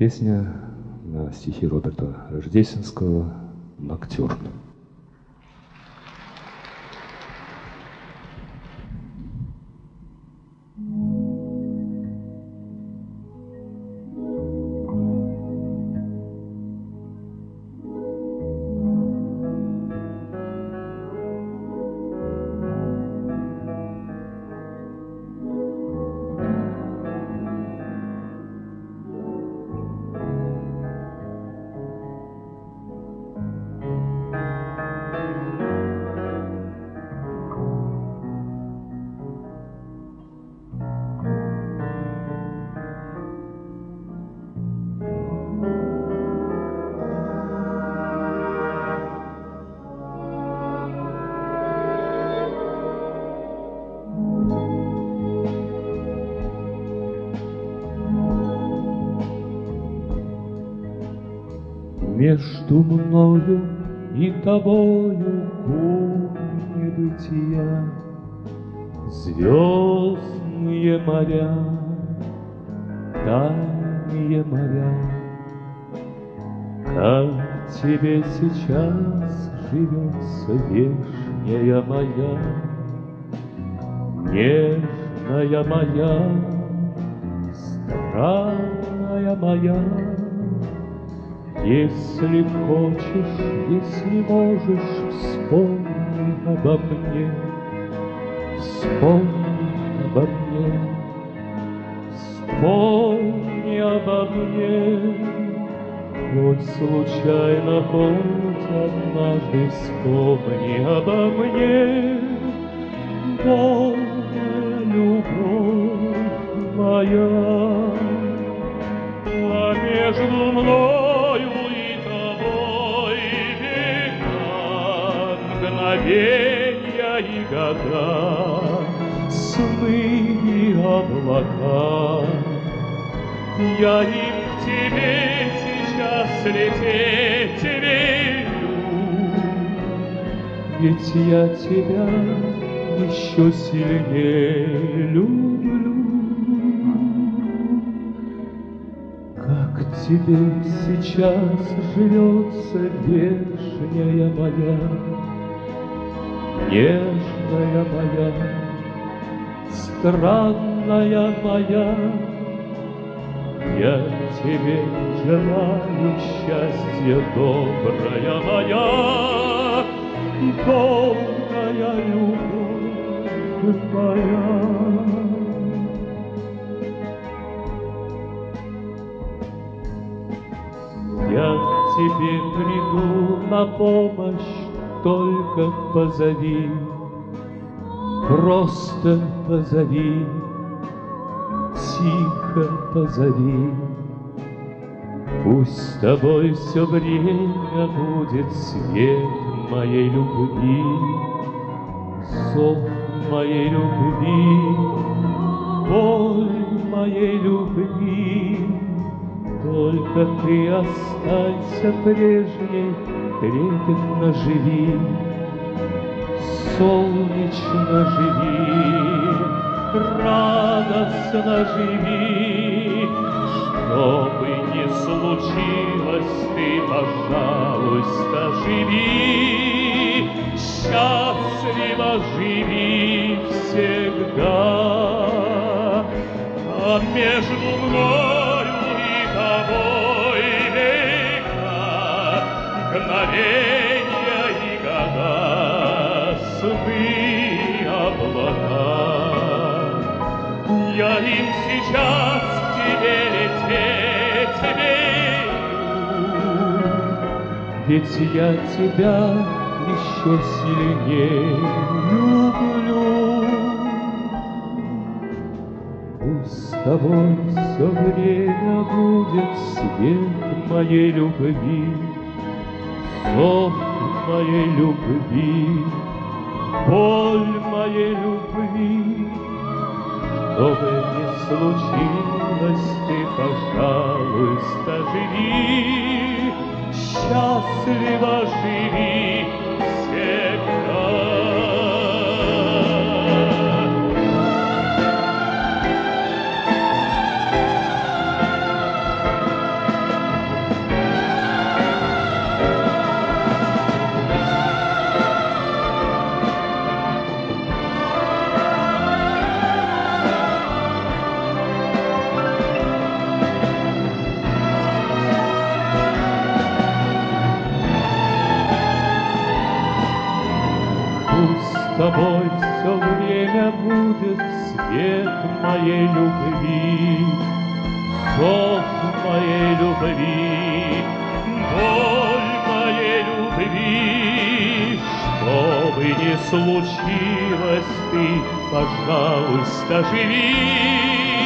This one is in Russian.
Песня на стихи Роберта Рождественского «Ноктюрн». Между мною и тобою кум небытия. Звездные моря, дальние моря Как тебе сейчас живется вешняя моя Нежная моя, странная моя если хочешь, если можешь, вспомни обо мне, вспомни обо мне, вспомни обо мне. Хоть случайно, хоть однажды вспомни обо мне, Полная любовь моя, а между мною мгновенья и года, сны и облака. Я им к тебе сейчас лететь велю, ведь я тебя еще сильнее люблю. Как тебе сейчас живется вешняя моя, Нежная моя, странная моя, Я тебе желаю счастья, добрая моя, Долгая любовь моя. Я к тебе приду на помощь, только позови, просто позови, тихо позови. Пусть с тобой все время будет свет моей любви, зов моей любви, боль моей любви. Только ты останься прежней, трепетно живи, солнечно живи, радостно живи. Что бы ни случилось, ты, пожалуйста, живи, счастливо живи всегда. А между мною сны облака. Я им сейчас тебе лететь велю, ведь я тебя еще сильнее люблю. Пусть с тобой все время будет свет моей любви, зов моей любви, боль моей любви. Что бы ни случилось, ты, пожалуйста, живи, счастливо живи всегда. Будет свет моей любви, Бог моей любви, боль моей любви. Что бы ни случилось, ты, пожалуйста, живи.